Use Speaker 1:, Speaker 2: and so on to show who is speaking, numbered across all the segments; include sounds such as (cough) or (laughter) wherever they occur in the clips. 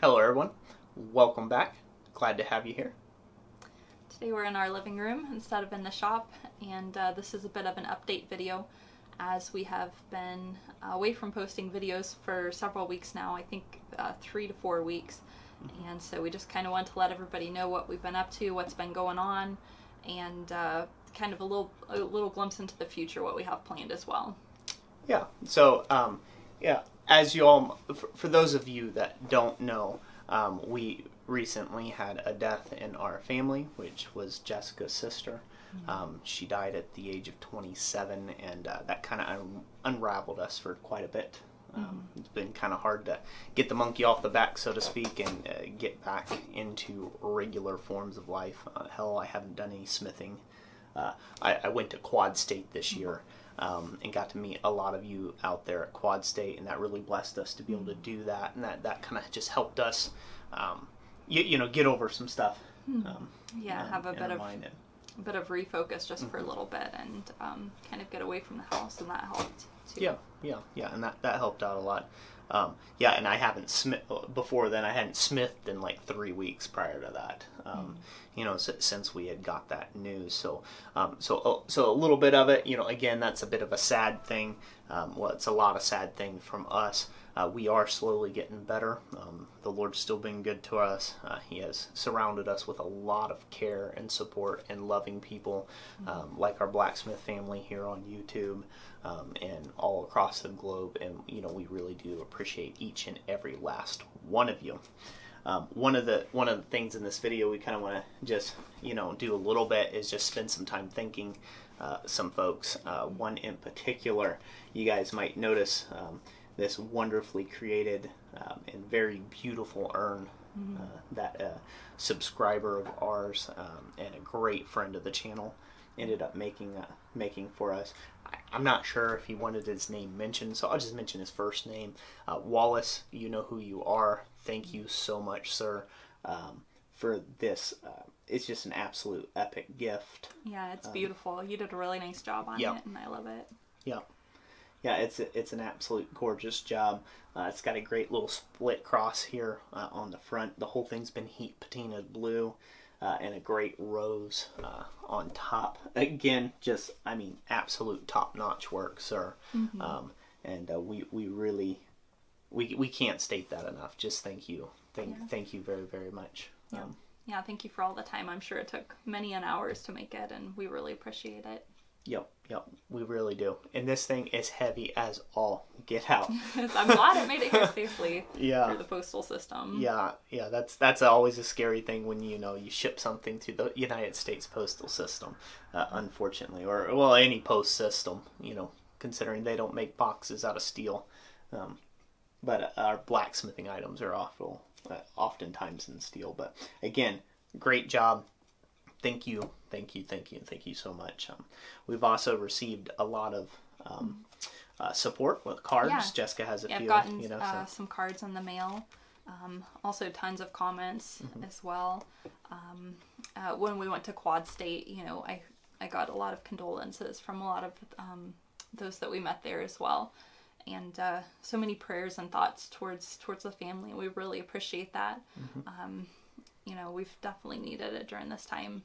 Speaker 1: Hello, everyone. Welcome back. Glad to have you here.
Speaker 2: Today we're in our living room instead of in the shop, and uh, this is a bit of an update video as we have been away from posting videos for several weeks now, I think uh, three to four weeks. And so we just kind of want to let everybody know what we've been up to, what's been going on, and uh, kind of a little a little glimpse into the future, what we have planned as well.
Speaker 1: Yeah. So, um, yeah, as you all, for, those of you that don't know, um, we recently had a death in our family, which was Jessica's sister. Um, she died at the age of 27, and uh, that kind of un- unraveled us for quite a bit. Um, It's been kind of hard to get the monkey off the back, so to speak, and uh, get back into regular forms of life. Uh, hell, I haven't done any smithing. Uh, I, I went to Quad State this year um, and got to meet a lot of you out there at Quad State, and that really blessed us to be able to do that, and that, that kind of just helped us, um, you, you know, get over some stuff. Um,
Speaker 2: Yeah,
Speaker 1: um,
Speaker 2: have a bit of
Speaker 1: and-
Speaker 2: a bit of refocus just for a little bit and um, kind of get away from the house, and that helped too.
Speaker 1: Yeah, yeah, yeah, and that, that helped out a lot. Um, yeah, and I haven't smith before then. I hadn't smithed in like three weeks prior to that. Um, You know, s- since we had got that news. So, um, so, oh, so a little bit of it. You know, again, that's a bit of a sad thing. Um, well, it's a lot of sad thing from us. Uh, we are slowly getting better. Um, the Lord's still been good to us. Uh, he has surrounded us with a lot of care and support and loving people, um, like our blacksmith family here on YouTube um, and all across the globe. And you know, we really do appreciate each and every last one of you. Um, one of the one of the things in this video we kind of want to just you know do a little bit is just spend some time thinking uh, some folks. Uh, one in particular, you guys might notice um, this wonderfully created um, and very beautiful urn uh, that a subscriber of ours um, and a great friend of the channel ended up making uh, making for us. I, I'm not sure if he wanted his name mentioned, so I'll just mention his first name. Uh, Wallace, you know who you are. Thank you so much, sir, um, for this. Uh, it's just an absolute epic gift.
Speaker 2: Yeah, it's beautiful. You did a really nice job on
Speaker 1: yeah.
Speaker 2: it, and I love it.
Speaker 1: Yeah, yeah, it's a, it's an absolute gorgeous job. Uh, it's got a great little split cross here uh, on the front. The whole thing's been heat patinaed blue, uh, and a great rose uh, on top. Again, just I mean, absolute top notch work, sir. Um, and uh, we we really we we can't state that enough. Just thank you, thank thank you very very much. Um,
Speaker 2: Yeah, thank you for all the time. I'm sure it took many an hours to make it, and we really appreciate it.
Speaker 1: Yep, yep, we really do. And this thing is heavy as all get out. (laughs)
Speaker 2: I'm glad it made it here safely (laughs)
Speaker 1: Yeah.
Speaker 2: through the postal system.
Speaker 1: Yeah, yeah, that's that's always a scary thing when you know you ship something to the United States postal system, uh, unfortunately, or well, any post system, you know, considering they don't make boxes out of steel, um, but our blacksmithing items are awful, uh, oftentimes in steel. But again, great job. Thank you, thank you, thank you, thank you so much. Um, we've also received a lot of um, uh, support with cards.
Speaker 2: Yeah.
Speaker 1: Jessica has a
Speaker 2: Yeah, I've
Speaker 1: few,
Speaker 2: gotten
Speaker 1: you know.
Speaker 2: uh,
Speaker 1: so.
Speaker 2: some cards in the mail. Um, also, tons of comments
Speaker 1: Mm-hmm.
Speaker 2: as well. Um, uh, when we went to Quad State, you know, I I got a lot of condolences from a lot of um, those that we met there as well, and uh, so many prayers and thoughts towards towards the family. We really appreciate that.
Speaker 1: Mm-hmm.
Speaker 2: You know, we've definitely needed it during this time,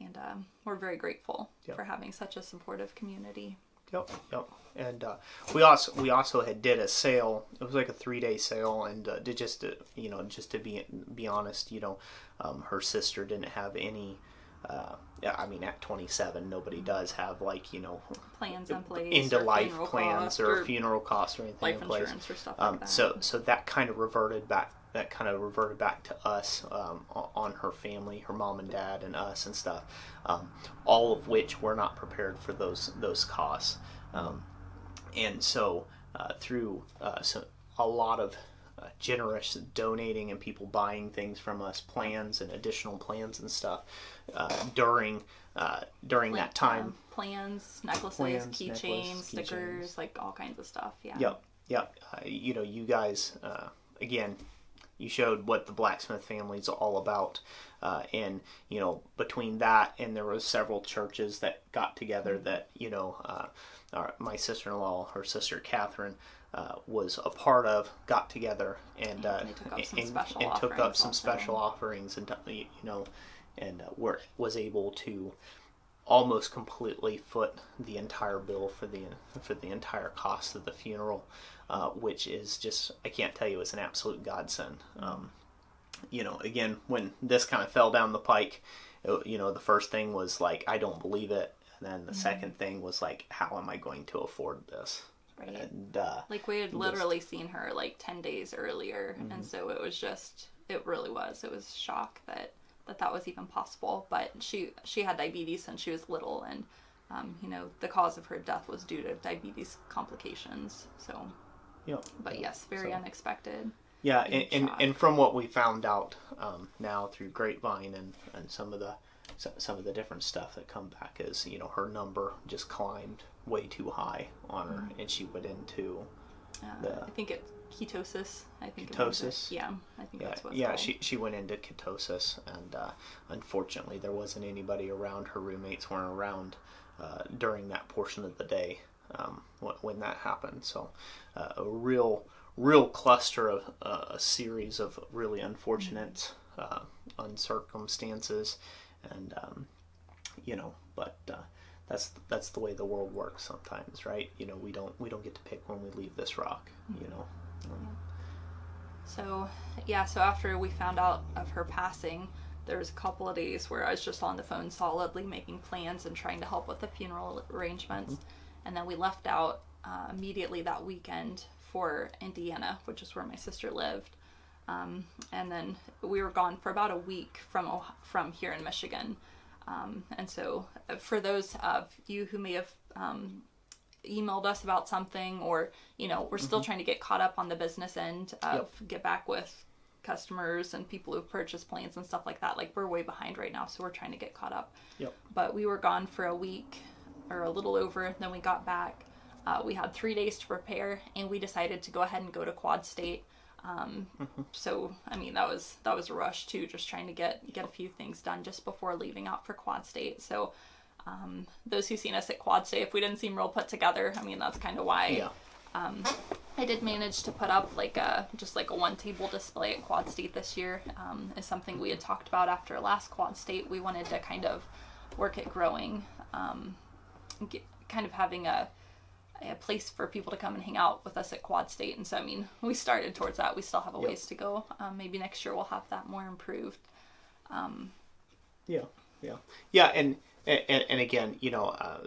Speaker 2: and um, we're very grateful
Speaker 1: Yep.
Speaker 2: for having such a supportive community.
Speaker 1: Yep, yep. And uh, we also we also had did a sale. It was like a three day sale, and uh, to just to, you know just to be be honest, you know, um, her sister didn't have any. Uh, I mean, at 27, nobody does have like you know
Speaker 2: Plans in place,
Speaker 1: into life plans
Speaker 2: cost,
Speaker 1: or, funeral costs or anything
Speaker 2: life
Speaker 1: in place.
Speaker 2: insurance or stuff like
Speaker 1: Um,
Speaker 2: that.
Speaker 1: so so that kind of reverted back. That kind of reverted back to us um, on her family, her mom and dad, and us and stuff. Um, all of which were not prepared for those those costs. Um, and so uh, through uh, so a lot of uh, generous donating and people buying things from us, plans and additional plans and stuff uh, during uh, during that time.
Speaker 2: Um, plans, necklaces, keychains, stickers, like all kinds of stuff. Yeah.
Speaker 1: Yep, yep. Uh, you know, you guys, uh, again, you showed what the blacksmith family is all about, uh, and you know, between that and there was several churches that got together that you know, uh, our, my sister-in-law, her sister Catherine, uh, was a part of got together and uh,
Speaker 2: they took up some
Speaker 1: and,
Speaker 2: special
Speaker 1: and took up
Speaker 2: offerings
Speaker 1: some special offerings and you know and uh, were was able to almost completely foot the entire bill for the for the entire cost of the funeral, uh, which is just I can't tell you it's an absolute godsend. Um, you know, again, when this kind of fell down the pike, it- you know, the first thing was like I don't believe it, and then the second thing was like how am I going to afford this?
Speaker 2: Right.
Speaker 1: And uh,
Speaker 2: Like we had literally seen her like ten days earlier, and so it was just it really was. It was shock that that that was even possible. But she she had diabetes since she was little, and um, you know the cause of her death was due to diabetes complications. So,
Speaker 1: know,
Speaker 2: but yes, very
Speaker 1: So-
Speaker 2: unexpected.
Speaker 1: Yeah, and, and, and from what we found out um, now through Grapevine and, and some of the so- some of the different stuff that come back is you know her number just climbed way too high on her,
Speaker 2: Mm-hmm.
Speaker 1: and she went into
Speaker 2: Uh,
Speaker 1: The-
Speaker 2: I think it's ketosis. I think it was it.
Speaker 1: Ketosis?
Speaker 2: Yeah, I think
Speaker 1: yeah
Speaker 2: that's what.
Speaker 1: Yeah
Speaker 2: called.
Speaker 1: she she went into ketosis, and uh, unfortunately there wasn't anybody around. Her roommates weren't around uh, during that portion of the day um, when, when that happened. So uh, a real real cluster of uh, a series of really unfortunate uh, uncircumstances, and um, you know, but. Uh, that's that's the way the world works sometimes, right? You know, we don't we don't get to pick when we leave this rock. You know,
Speaker 2: So, yeah, so after we found out of her passing, there was a couple of days where I was just on the phone solidly making plans and trying to help with the funeral arrangements. And then we left out uh, immediately that weekend for Indiana, which is where my sister lived. Um, and then we were gone for about a week from from here in Michigan. Um, and so, uh, for those of you who may have um, emailed us about something or you know we're still trying to get caught up on the business end of get back with customers and people who've purchased planes and stuff like that. Like we're way behind right now so we're trying to get caught up.
Speaker 1: Yep.
Speaker 2: but we were gone for a week or a little over then we got back. Uh, we had three days to prepare and we decided to go ahead and go to quad state. Um, so i mean that was that was a rush too just trying to get get a few things done just before leaving out for quad state. So um, those who've seen us at Quad State, if we didn't seem real put together, I mean that's kind of why
Speaker 1: yeah,
Speaker 2: I did manage to put up like a just like a one table display at Quad State this year. Um, is something we had talked about after last Quad State. We wanted to kind of work at growing, um, get, kind of having a a place for people to come and hang out with us at Quad State. And so I mean we started towards that. We still have a
Speaker 1: Yep.
Speaker 2: ways to go. Um, maybe next year we'll have that more improved.
Speaker 1: yeah, yeah, yeah, and and, and again, you know, uh,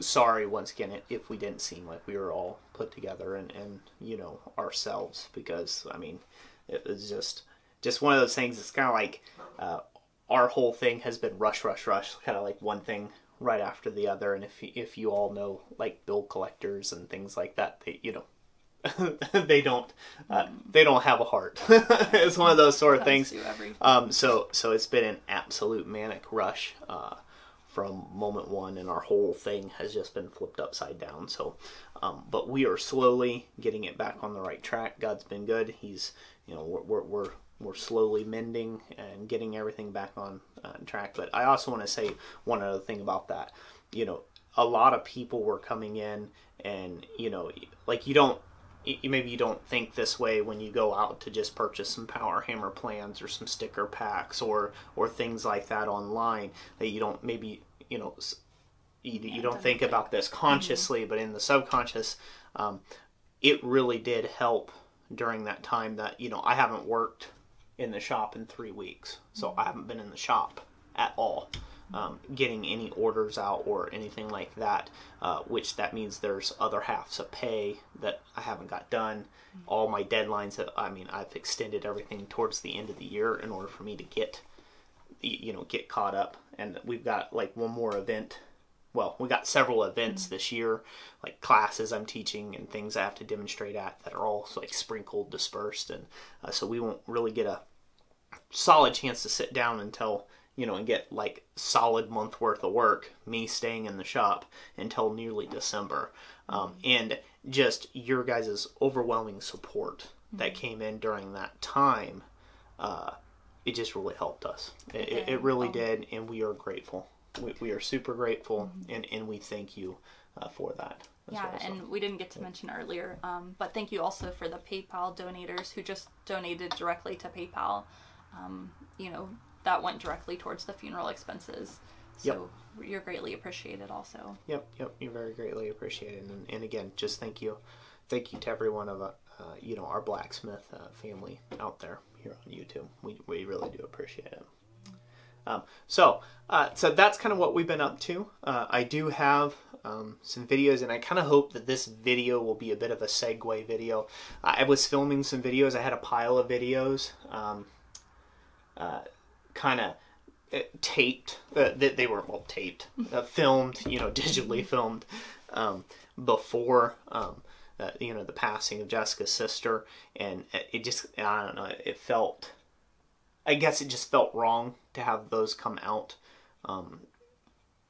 Speaker 1: sorry once again if we didn't seem like we were all put together and and you know ourselves because I mean it was just just one of those things. It's kind of like uh, our whole thing has been rush, rush, rush, kind of like one thing right after the other. And if you- if you all know like bill collectors and things like that, they you know. (laughs) they don't uh, they don't have a heart (laughs) it's one of those sort of things um, so so it's been an absolute manic rush uh, from moment one, and our whole thing has just been flipped upside down. So, um, but we are slowly getting it back on the right track. God's been good. He's you know we're we're we're, we're slowly mending and getting everything back on uh, track. But I also want to say one other thing about that. You know, a lot of people were coming in, and you know, like you don't maybe you don't think this way when you go out to just purchase some power hammer plans or some sticker packs or or things like that online that you don't maybe you know you, you don't think about this consciously but in the subconscious um, it really did help during that time that you know i haven't worked in the shop in three weeks so i haven't been in the shop at all um, getting any orders out or anything like that, uh, which that means there's other halves of pay that I haven't got done. All my deadlines that I mean I've extended everything towards the end of the year in order for me to get you know get caught up. And we've got like one more event. Well, we got several events this year, like classes I'm teaching and things I have to demonstrate at that are all like sprinkled, dispersed, and uh, so we won't really get a solid chance to sit down until you know and get like solid month worth of work me staying in the shop until nearly december. Um, and just your guys' overwhelming support that came in during that time uh, it just really helped us. It, it, it really did and we are grateful. We, we are super grateful and, and we thank you uh, for that
Speaker 2: Yeah,
Speaker 1: well, so.
Speaker 2: and we didn't get to mention earlier, um, but thank you also for the PayPal donators who just donated directly to PayPal. Um, you know, that went directly towards the funeral expenses. So you're greatly appreciated also.
Speaker 1: Yep, yep, you're very greatly appreciated, and, and again, just thank you, thank you to every one of uh, you know our blacksmith uh, family out there here on YouTube. We we really do appreciate it. Um, so uh, so that's kind of what we've been up to. Uh, I do have um, some videos, and I kind of hope that this video will be a bit of a segue video. I was filming some videos. I had a pile of videos, um, uh, kind of taped uh, they, they were well taped uh, filmed you know (laughs) digitally filmed um, before um, uh, you know the passing of jessica's sister and it just i don't know it felt i guess it just felt wrong to have those come out um,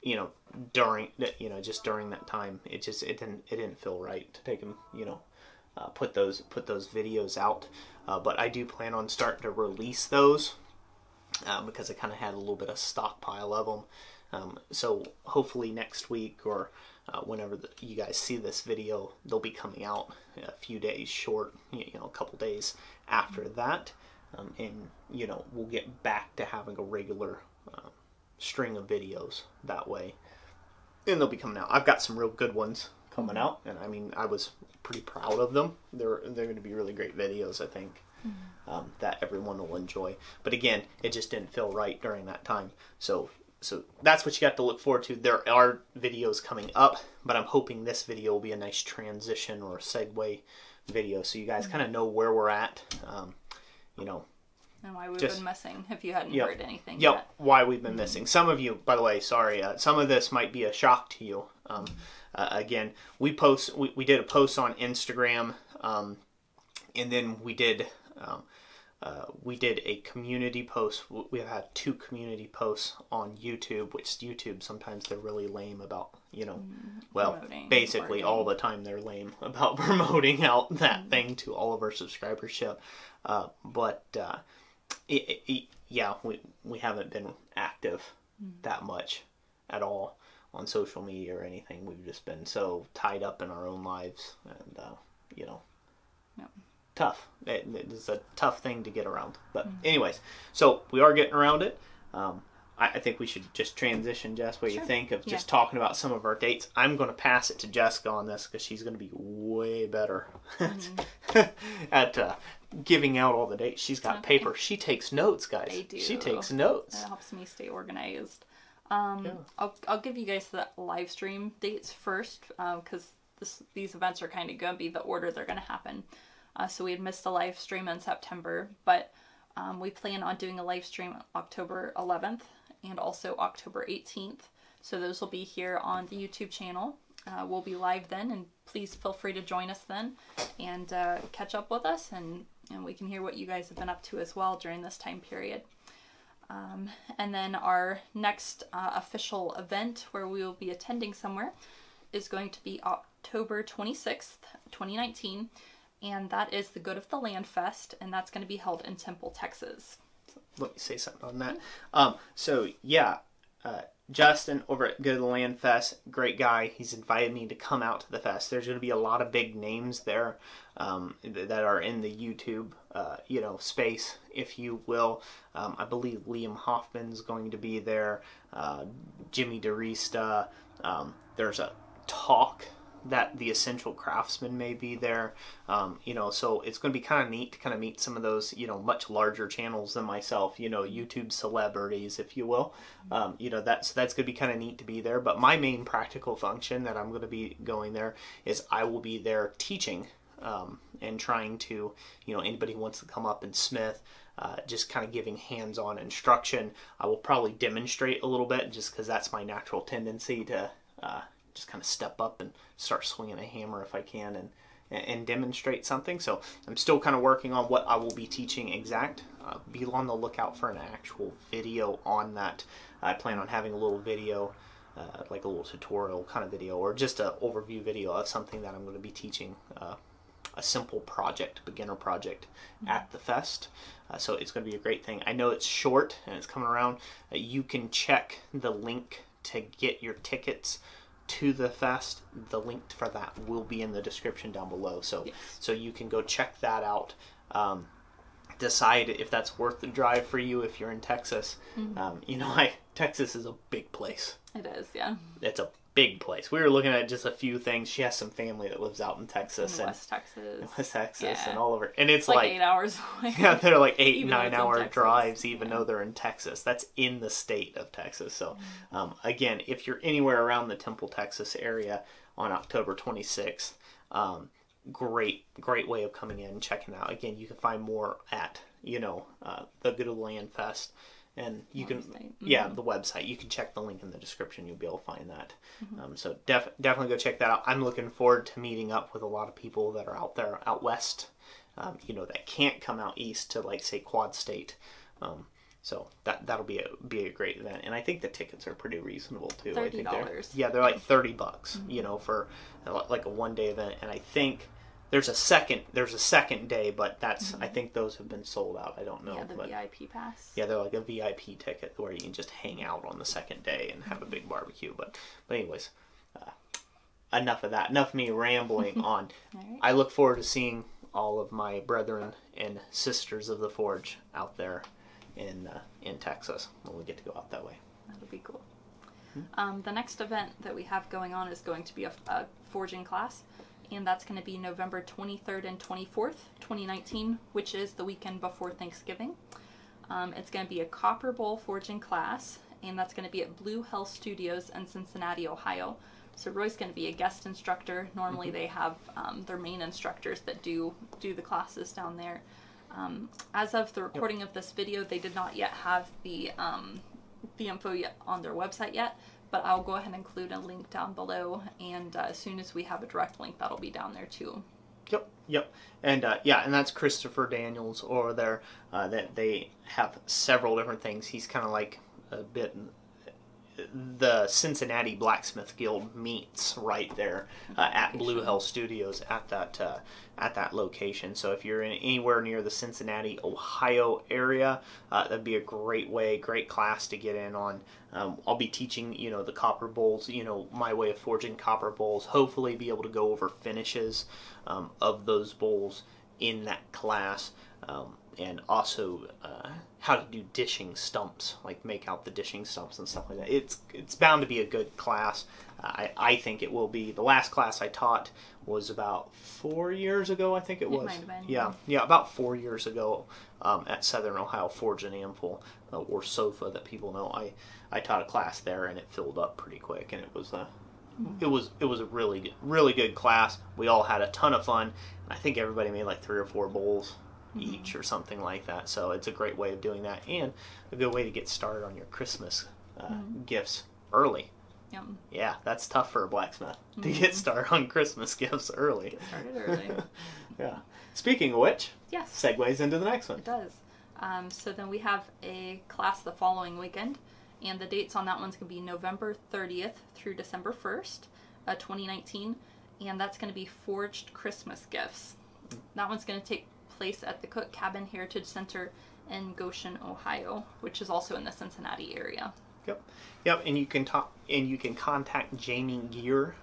Speaker 1: you know during you know just during that time it just it didn't it didn't feel right to take them you know uh, put those put those videos out uh, but i do plan on starting to release those uh, because I kind of had a little bit of stockpile of them. Um, so hopefully next week or uh, whenever the, you guys see this video, they'll be coming out a few days short, you know, a couple days after that, um, and you know we'll get back to having a regular uh, string of videos that way, and they'll be coming out. I've got some real good ones coming out, and I mean I was pretty proud of them. They're they're going to be really great videos, I think um, that everyone will enjoy. But again, it just didn't feel right during that time. So so that's what you got to look forward to. There are videos coming up, but I'm hoping this video will be a nice transition or segue video, so you guys kind of know where we're at. Um, you know,
Speaker 2: And why we've
Speaker 1: Just-
Speaker 2: been missing if you hadn't
Speaker 1: Yep.
Speaker 2: heard anything
Speaker 1: Yep,
Speaker 2: yet.
Speaker 1: why we've been missing. Some of you, by the way, sorry, uh, some of this might be a shock to you. Um, uh, again, we post, we, we did a post on Instagram, um, and then we did, um, uh, we did a community post. We have had two community posts on YouTube, which YouTube sometimes they're really lame about, you know, well, basically all the time they're lame (laughs) about promoting out that thing to all of our subscribership. Uh, but uh, it, it, yeah, we we haven't been active that much at all on social media or anything. We've just been so tied up in our own lives, and uh, you know,
Speaker 2: Yep.
Speaker 1: Tough. It, it's a tough thing to get around. But anyways, so we are getting around it. Um, I, I think we should just transition, Jess. What
Speaker 2: Sure.
Speaker 1: you think of just
Speaker 2: Yeah.
Speaker 1: talking about some of our dates? I'm going to pass it to Jessica on this because she's going to be way better (laughs) at uh, giving out all the dates. She's got
Speaker 2: Okay.
Speaker 1: paper. She takes notes, guys.
Speaker 2: I do.
Speaker 1: She takes notes.
Speaker 2: That helps me stay organized. Um,
Speaker 1: Yeah.
Speaker 2: I'll, I'll give you guys the live stream dates first because this these events are kind of going to be the order they're going to happen. Uh, so we had missed a live stream in September, but um, we plan on doing a live stream October 11th and also October 18th. So those will be here on the YouTube channel. Uh, we'll be live then, and please feel free to join us then and uh, catch up with us, and, and we can hear what you guys have been up to as well during this time period. Um, and then our next uh, official event where we will be attending somewhere is going to be October 26th, 2019. And that is the Good of the Land Fest, and that's going to be held in Temple, Texas.
Speaker 1: let me say something on that. Um, so yeah, uh, Justin over at Good of the Land Fest, great guy. He's invited me to come out to the fest. There's going to be a lot of big names there um, th- that are in the YouTube, uh, you know, space, if you will. Um, I believe Liam Hoffman's going to be there. Uh, Jimmy DiResta. Um, there's a talk that the essential craftsman may be there. Um, you know so it's going to be kind of neat to kind of meet some of those you know much larger channels than myself you know youtube celebrities if you will. Um, you know that's that's going to be kind of neat to be there but my main practical function that i'm going to be going there is i will be there teaching um, and trying to you know anybody who wants to come up and smith uh, just kind of giving hands-on instruction. I will probably demonstrate a little bit just because that's my natural tendency to uh, just kind of step up and start swinging a hammer if I can and and demonstrate something. So I'm still kind of working on what I will be teaching exact. Uh, be on the lookout for an actual video on that. I plan on having a little video, uh, like a little tutorial kind of video, or just an overview video of something that I'm going to be teaching. Uh, a simple project, beginner project at the fest. Uh, so it's going to be a great thing. I know it's short and it's coming around. Uh, you can check the link to get your tickets to the fest, the link for that will be in the description down below. So
Speaker 2: Yes.
Speaker 1: so you can go check that out. Um, decide if that's worth the drive for you if you're in Texas. Um, you know, (laughs) I, Texas is a big place.
Speaker 2: It is, yeah.
Speaker 1: It's a big place. We were looking at just a few things. She has some family that lives out in
Speaker 2: In
Speaker 1: Texas and
Speaker 2: West Texas. (laughs)
Speaker 1: West Texas
Speaker 2: Yeah.
Speaker 1: and all over. And it's
Speaker 2: It's like,
Speaker 1: like
Speaker 2: eight hours away. (laughs)
Speaker 1: yeah, they're like eight, nine hour drives, even
Speaker 2: Yeah.
Speaker 1: though they're in Texas. That's in the state of Texas. So,
Speaker 2: Mm-hmm.
Speaker 1: um, again, if you're anywhere around the Temple, Texas area on October 26th, um, great, great way of coming in and checking out. Again, you can find more at, you know, uh, the Good Land Fest. And you can,
Speaker 2: Website.
Speaker 1: yeah,
Speaker 2: Mm-hmm.
Speaker 1: the website. You can check the link in the description. You'll be able to find that. Um, so def- definitely go check that out. I'm looking forward to meeting up with a lot of people that are out there, out west, um, you know, that can't come out east to like say Quad State. Um, so that that'll be a be a great event, and I think the tickets are pretty reasonable too. I think they're-
Speaker 2: $30.
Speaker 1: Yeah, they're like thirty bucks, you know, for uh, like a one day event, and I think. There's a second. There's a second day, but that's. I think those have been sold out. I don't know,
Speaker 2: yeah, the
Speaker 1: but
Speaker 2: VIP pass.
Speaker 1: yeah, they're like a VIP ticket where you can just hang out on the second day and have a big barbecue. But, but anyways, uh, enough of that. Enough of me rambling (laughs) on.
Speaker 2: Alright.
Speaker 1: I look forward to seeing all of my brethren and sisters of the Forge out there in uh, in Texas when we get to go out that way.
Speaker 2: That'll be cool.
Speaker 1: Hmm.
Speaker 2: Um, the next event that we have going on is going to be a, a forging class, and that's going to be November 23rd and 24th, 2019, which is the weekend before Thanksgiving. Um, it's going to be a Copper Bowl forging class, and that's going to be at Blue Hell Studios in Cincinnati, Ohio. So Roy's going to be a guest instructor. Normally they have um, their main instructors that do do the classes down there. Um, as of the recording of this video, they did not yet have the um, the info yet on their website yet, but I'll go ahead and include a link down below. And uh, as soon as we have a direct link, that'll be down there too.
Speaker 1: Yep, yep, and uh, yeah, and that's Christopher Daniels over there. Uh, that they have several different things. He's kind of like a bit the Cincinnati Blacksmith Guild meets right there uh, at Blue Hell Studios at that uh, at that location. So if you're in anywhere near the Cincinnati, Ohio area, uh, that'd be a great way, great class to get in on. Um, I'll be teaching, you know, the copper bowls, you know, my way of forging copper bowls. Hopefully, be able to go over finishes um, of those bowls in that class. Um, and also uh, how to do dishing stumps, like make out the dishing stumps and stuff like that. It's it's bound to be a good class. Uh, I I think it will be. The last class I taught was about four years ago. I think it was.
Speaker 2: might have been,
Speaker 1: yeah, yeah, about four years ago um, at Southern Ohio Forge and Anvil, uh, or SOFA that people know. I I taught a class there and it filled up pretty quick, and it was a it was it was a really good, really good class. We all had a ton of fun. I think everybody made like three or four bowls each or something like that. So it's a great way of doing that and a good way to get started on your Christmas uh, gifts early.
Speaker 2: Yep.
Speaker 1: Yeah, that's tough for a blacksmith to get started on Christmas (laughs) gifts early.
Speaker 2: Get started early. (laughs)
Speaker 1: Yeah. Speaking of which,
Speaker 2: yes.
Speaker 1: segues into the next one.
Speaker 2: It does. Um, so then we have a class the following weekend, and the dates on that one's going to be November 30th through December 1st, uh, 2019, and that's going to be Forged Christmas Gifts. That one's going to take place at the Cook Cabin Heritage Center in Goshen, Ohio, which is also in the Cincinnati area.
Speaker 1: Yep, yep, and you can talk and you can contact Jamie Gier,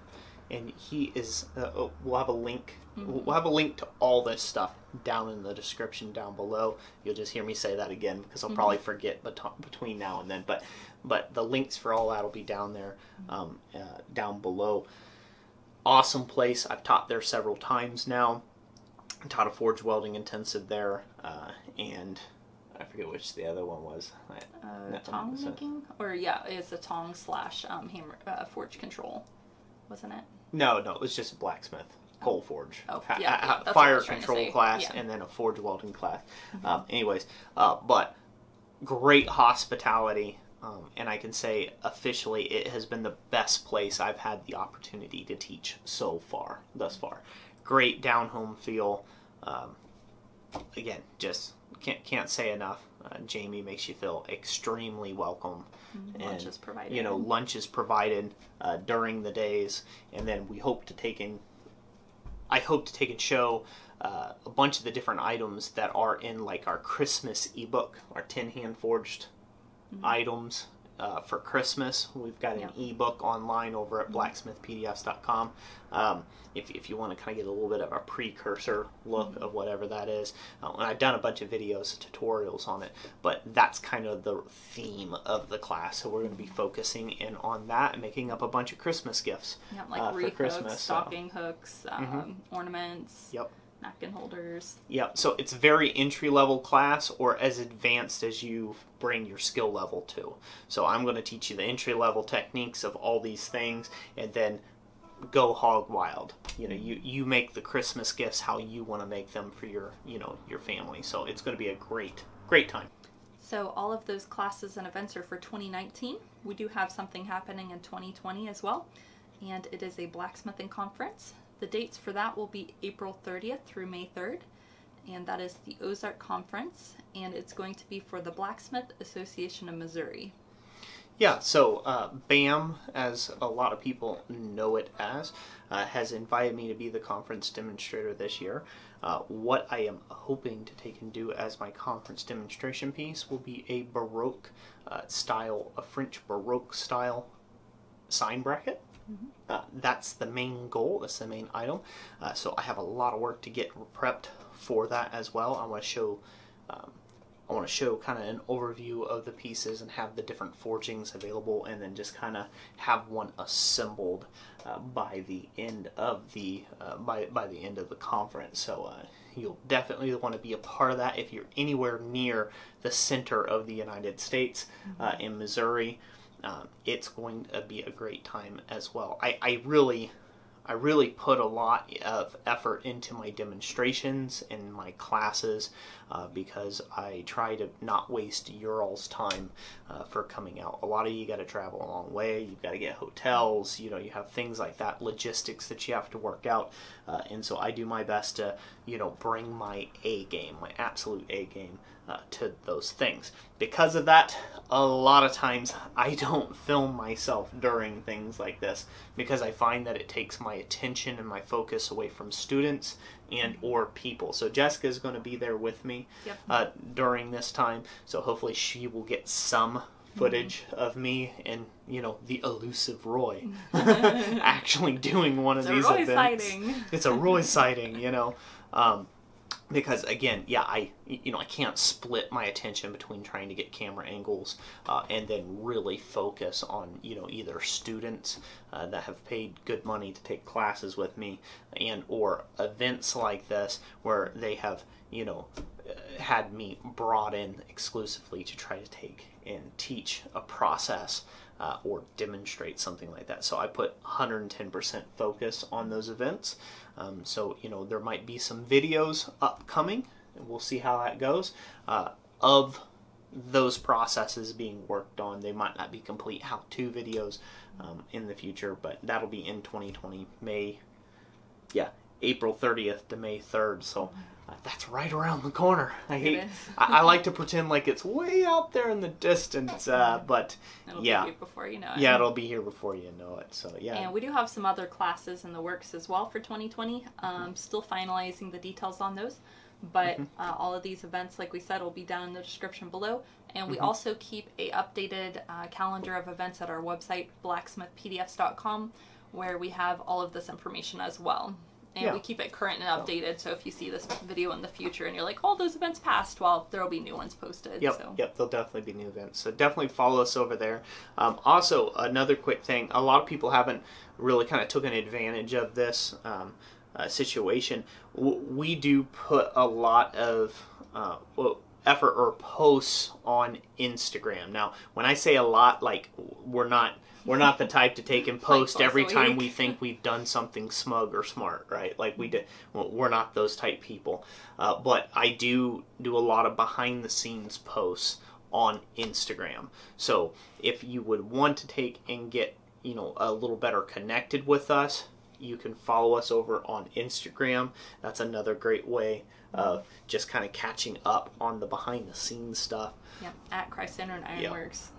Speaker 1: and he is. Uh, oh, we'll have a link. We'll have a link to all this stuff down in the description down below. You'll just hear me say that again because I'll probably forget bet- between now and then. But but the links for all that will be down there, um, uh, down below. Awesome place. I've taught there several times now. Taught a forge welding intensive there, uh, and I forget which the other one was. I,
Speaker 2: Uh,
Speaker 1: No,
Speaker 2: tong making? Or, yeah, it's a tong slash um, hammer, uh, forge control, wasn't it?
Speaker 1: No, no, it was just a blacksmith, coal forge,
Speaker 2: Oh, yeah, yeah, that's
Speaker 1: fire
Speaker 2: was trying to
Speaker 1: control class,
Speaker 2: yeah. Mm-hmm.
Speaker 1: and then a forge welding class. Um, anyways, uh, but great hospitality, um, and I can say officially it has been the best place I've had the opportunity to teach so far, thus far. Great down home feel. Um, again, just can't can't say enough. Uh, Jamie makes you feel extremely welcome.
Speaker 2: Mm-hmm. Lunch is provided.
Speaker 1: You know, lunch is provided uh, during the days, and then we hope to take in. I hope to take and show uh, a bunch of the different items that are in like our Christmas ebook, our tin hand forged items uh, for Christmas. We've got an
Speaker 2: Yep.
Speaker 1: ebook online over at blacksmithpdfs.com. Um, if, if you want to kind of get a little bit of a precursor look of whatever that is, uh, and I've done a bunch of videos, tutorials on it, but that's kind of the theme of the class. So we're going to be focusing in on that and making up a bunch of Christmas gifts
Speaker 2: Yeah, like
Speaker 1: uh, for Christmas.
Speaker 2: hooks,
Speaker 1: so-
Speaker 2: stocking hooks, um, ornaments,
Speaker 1: Yep.
Speaker 2: Napkin holders.
Speaker 1: Yep. So it's very entry level class or as advanced as you bring your skill level to. So I'm going to teach you the entry level techniques of all these things and then go hog wild. You know, you you make the Christmas gifts how you want to make them for your, you know, your family. So it's going to be a great great time.
Speaker 2: So all of those classes and events are for 2019. We do have something happening in 2020 as well, and it is a blacksmithing conference. The dates for that will be April 30th through May 3rd, and that is the Ozark Conference, and it's going to be for the Blacksmith Association of Missouri.
Speaker 1: Yeah, so uh, BAM, as a lot of people know it as, uh, has invited me to be the conference demonstrator this year. Uh, what I am hoping to take and do as my conference demonstration piece will be a Baroque uh, style, a French Baroque style sign bracket. Uh, that's the main goal. That's the main item. Uh, so I have a lot of work to get prepped for that as well. I want to show um, I want to show kind of an overview of the pieces and have the different forgings available, and then just kind of have one assembled uh, by the end of the uh, by by the end of the conference. So uh, you'll definitely want to be a part of that if you're anywhere near the center of the United States uh, in Missouri. Um, it's going to be a great time as well. I, I really I really put a lot of effort into my demonstrations and my classes uh, because I try to not waste your all's time uh, for coming out. A lot of you got to travel a long way. You've got to get hotels. You know, you have things like that, logistics that you have to work out. Uh, and so I do my best to, you know, bring my A game, my absolute A game. Uh, to those things. Because of that, a lot of times I don't (laughs) film myself during things like this because I find that it takes my attention and my focus away from students and or people. So Jessica is going to be there with me
Speaker 2: Yep.
Speaker 1: uh, during this time, so hopefully she will get some footage of me and you know the elusive Roy (laughs) (laughs) actually doing one of
Speaker 2: It's a
Speaker 1: these
Speaker 2: Roy
Speaker 1: events.
Speaker 2: sighting.
Speaker 1: It's a Roy sighting, you know. Um, because again, yeah, I you know I can't split my attention between trying to get camera angles uh, and then really focus on you know either students uh, that have paid good money to take classes with me and or events like this where they have you know had me brought in exclusively to try to take and teach a process uh, or demonstrate something like that. So I put 110% focus on those events. Um, so, you know, there might be some videos upcoming, and we'll see how that goes, uh, of those processes being worked on. They might not be complete how to videos um, in the future, but that'll be in 2020, May, yeah, April 30th to May 3rd. So that's right around the corner. I hate. I, I like to pretend like it's way out there in the distance, uh, but
Speaker 2: It'll
Speaker 1: yeah.
Speaker 2: be before you know it.
Speaker 1: yeah, it'll be here before you know it. So yeah,
Speaker 2: And we do have some other classes in the works as well for 2020. Um, still finalizing the details on those. But uh, all of these events, like we said, will be down in the description below. And we also keep a updated uh, calendar of events at our website, blacksmithpdfs.com, where we have all of this information as well. And
Speaker 1: Yeah.
Speaker 2: we keep it current and updated. So if you see this video in the future and you're like, "Oh, those events passed," well, there will be new ones posted.
Speaker 1: Yep,
Speaker 2: So.
Speaker 1: yep, there'll definitely be new events. So definitely follow us over there. Um, also, another quick thing: a lot of people haven't really kind of taken advantage of this um, uh, situation. W- we do put a lot of uh, well, effort or posts on Instagram. Now, when I say a lot, like we're not. We're not the type to take and post every time we think we've done something smug or smart, right? Like we did. Well, we're not those type people. Uh, but I do do a lot of behind the scenes posts on Instagram. So if you would want to take and get you know a little better connected with us, you can follow us over on Instagram. That's another great way of just kind of catching up on the behind the scenes stuff.
Speaker 2: Yep, at Christ Centered Ironworks.
Speaker 1: Yep,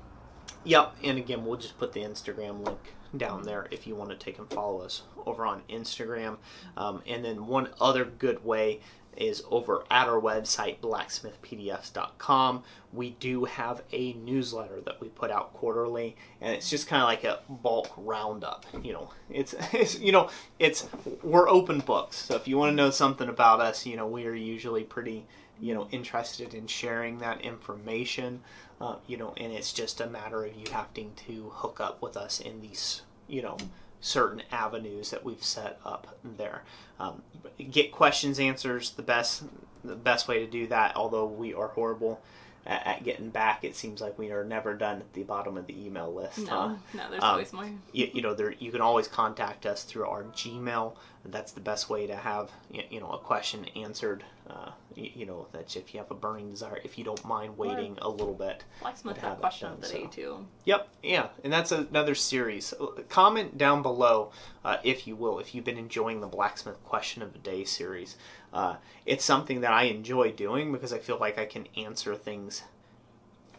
Speaker 1: and again, we'll just put the Instagram link down there if you want to take and follow us over on Instagram. Um, and then one other good way is over at our website, blacksmithpdfs.com. We do have a newsletter that we put out quarterly, and it's just kind of like a bulk roundup. You know, it's, (laughs) it's you know, it's we're open books. So if you want to know something about us, you know, we are usually pretty you know interested in sharing that information uh, you know and it's just a matter of you having to hook up with us in these you know certain avenues that we've set up there. Um, get questions answers the best the best way to do that although we are horrible at, at, getting back it seems like we are never done at the bottom of the email list
Speaker 2: no
Speaker 1: huh?
Speaker 2: no there's um, always more.
Speaker 1: you, you know there you can always contact us through our gmail. That's the best way to have you know a question answered uh, you, you, know that's if you have a burning desire if you don't mind waiting or a little bit
Speaker 2: blacksmith question of the day so. too.
Speaker 1: Yep yeah and that's another series. Comment down below uh, if you will if you've been enjoying the blacksmith question of the day series uh, it's something that i enjoy doing because i feel like i can answer things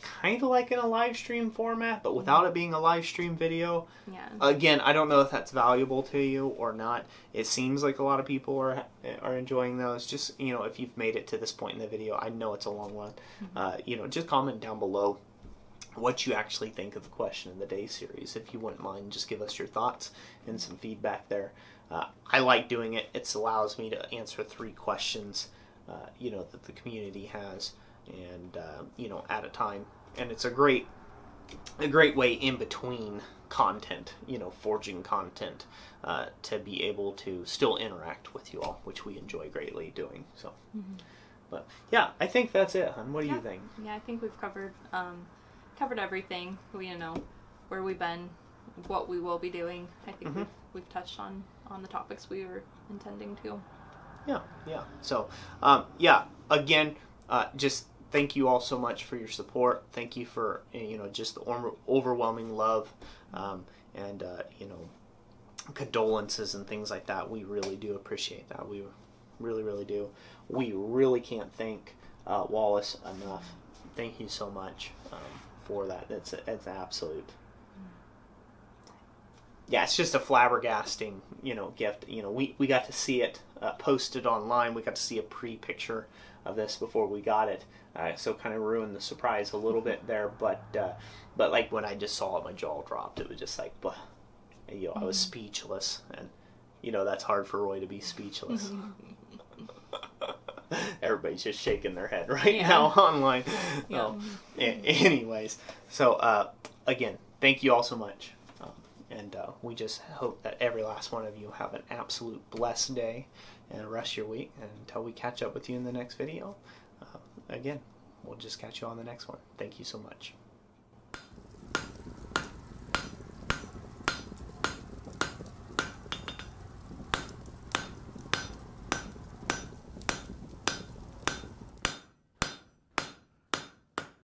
Speaker 1: kind of like in a live stream format, but without it being a live stream video.
Speaker 2: Yeah.
Speaker 1: Again, I don't know if that's valuable to you or not. It seems like a lot of people are are enjoying those. Just you know, if you've made it to this point in the video, I know it's a long one. Mm-hmm. Uh, you know, just comment down below what you actually think of the question of the day series. If you wouldn't mind, just give us your thoughts and some feedback there. Uh, I like doing it. It allows me to answer three questions, uh, you know, that the community has and uh, you know at a time and it's a great a great way in between content you know forging content uh, to be able to still interact with you all which we enjoy greatly doing so mm-hmm. but yeah i think that's it hon. what do
Speaker 2: yeah.
Speaker 1: you think
Speaker 2: yeah i think we've covered um, covered everything we you know where we've been what we will be doing i think mm-hmm. we've, we've touched on on the topics we were intending to
Speaker 1: yeah yeah so um, yeah again uh, just thank you all so much for your support. Thank you for you know just the overwhelming love um, and uh, you know condolences and things like that. We really do appreciate that. We really, really do. We really can't thank uh, Wallace enough. Thank you so much um, for that. It's it's absolute. Yeah, it's just a flabbergasting, you know, gift. You know, we, we got to see it uh, posted online. We got to see a pre-picture of this before we got it. Uh, so kind of ruined the surprise a little bit there, but uh, but like when I just saw it, my jaw dropped. It was just like, you know, I was mm-hmm. speechless, and you know that's hard for Roy to be speechless. (laughs) Everybody's just shaking their head right yeah. now (laughs) online. Yeah. Um, anyways, so uh, again, thank you all so much. And uh, we just hope that every last one of you have an absolute blessed day and rest your week. And until we catch up with you in the next video, uh, again, we'll just catch you on the next one. Thank you so much.